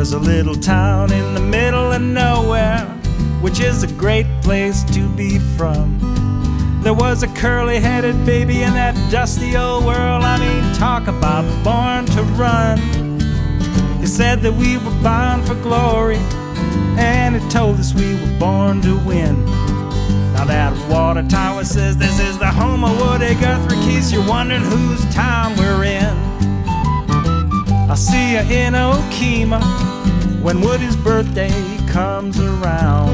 little town in the middle of nowhere, which is a great place to be from. There was a curly headed baby in that dusty old world. I mean, talk about born to run. He said that we were bound for glory, and it told us we were born to win. Now that water tower says this is the home of Woody Guthrie, case you're wondering whose town we're. I'll see you in Okemah when Woody's birthday comes around.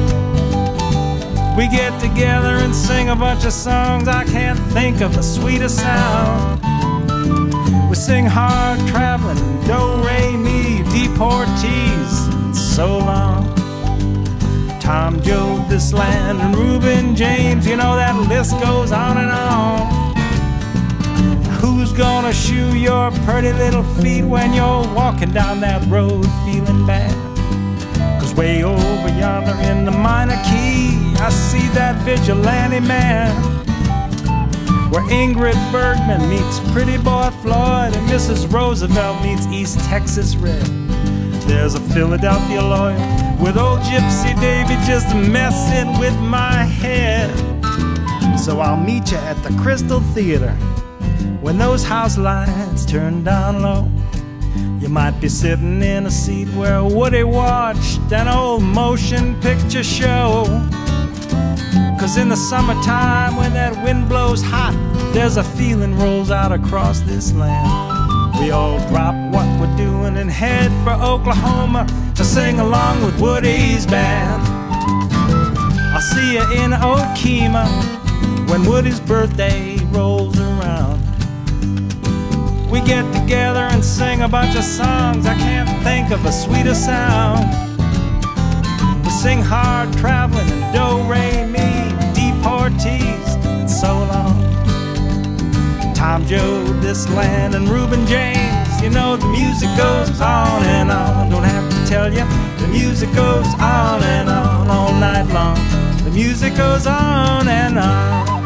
We get together and sing a bunch of songs. I can't think of a sweeter sound. We sing hard traveling, do re mi, deportees, and so long. Tom Joad, this land, and Reuben James, you know that list goes on and on. Gonna shoe your pretty little feet when you're walking down that road feeling bad? Cause way over yonder in the minor key, I see that vigilante man. Where Ingrid Bergman meets Pretty Boy Floyd and Mrs. Roosevelt meets East Texas Red. There's a Philadelphia lawyer with old Gypsy Davy just messing with my head. So I'll meet you at the Crystal Theater when those house lights turn down low. You might be sitting in a seat where Woody watched an old motion picture show. Cause in the summertime, when that wind blows hot, there's a feeling rolls out across this land. We all drop what we're doing and head for Oklahoma to sing along with Woody's band. I'll see you in Okemah when Woody's birthday rolls. We get together and sing a bunch of songs. I can't think of a sweeter sound. We sing hard traveling and do re mi, deportees, and so long. Tom Joad, this land, and Reuben James. You know the music goes on and on. Don't have to tell you, the music goes on and on all night long. The music goes on and on.